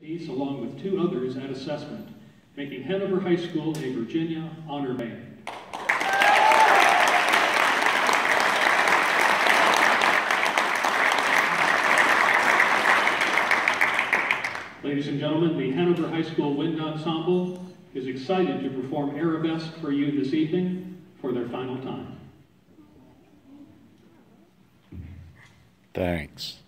Along with two others at assessment, making Hanover High School a Virginia honor band. Ladies and gentlemen, the Hanover High School Wind Ensemble is excited to perform Arabesque for you this evening for their final time. Thanks.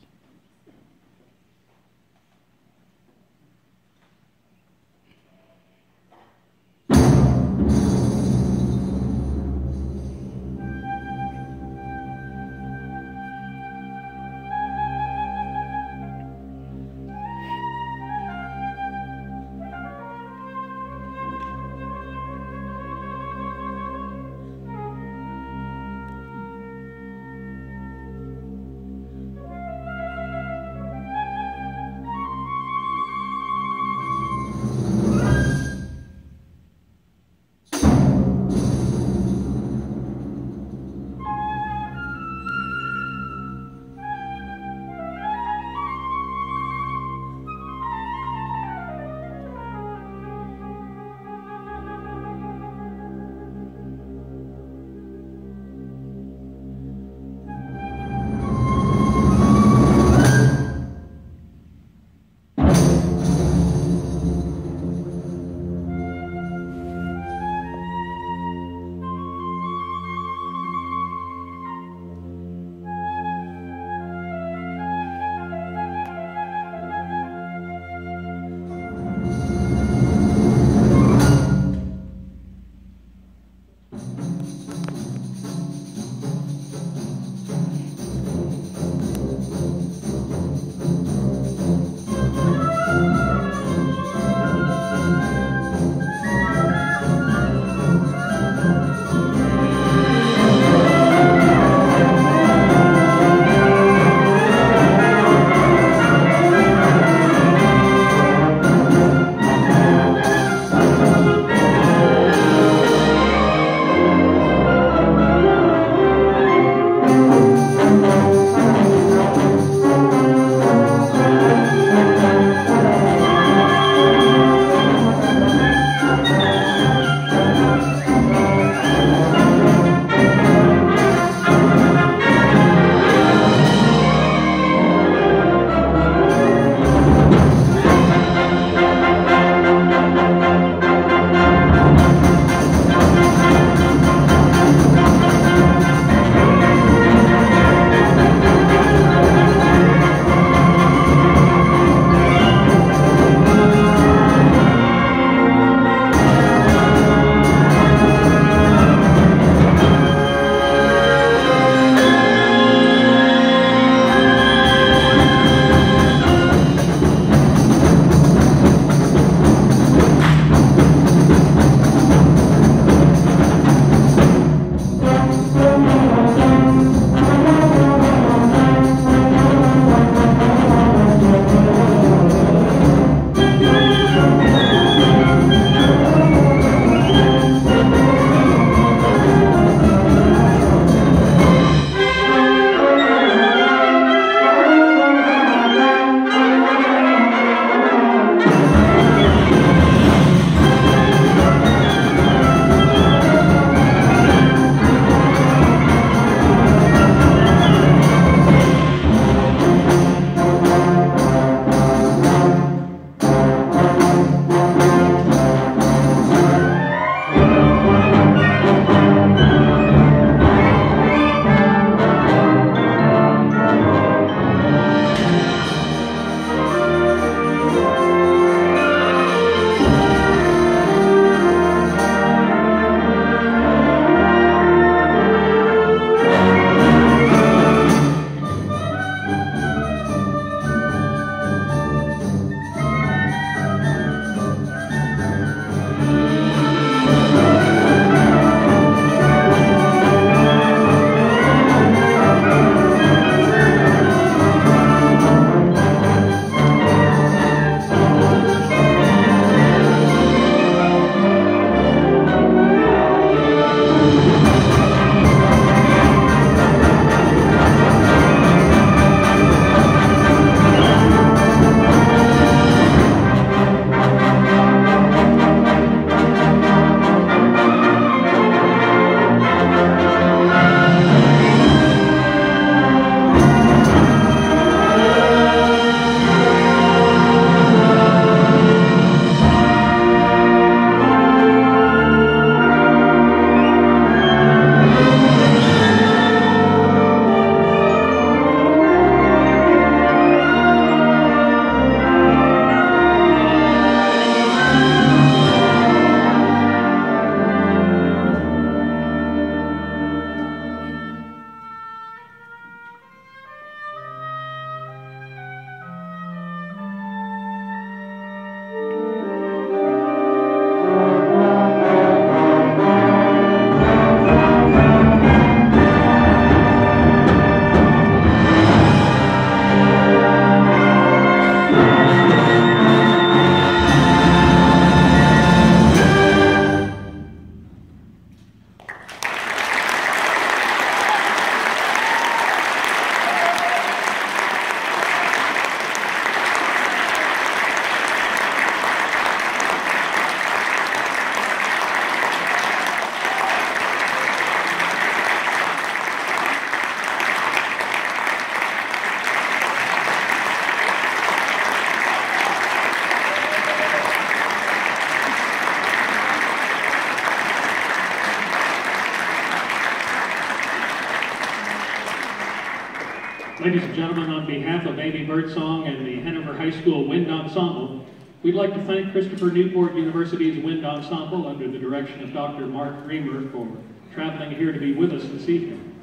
Ladies and gentlemen, on behalf of Amy Birdsong and the Hanover High School Wind Ensemble, we'd like to thank Christopher Newport University's Wind Ensemble under the direction of Dr. Mark Reimer for traveling here to be with us this evening.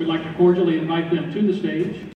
We'd like to cordially invite them to the stage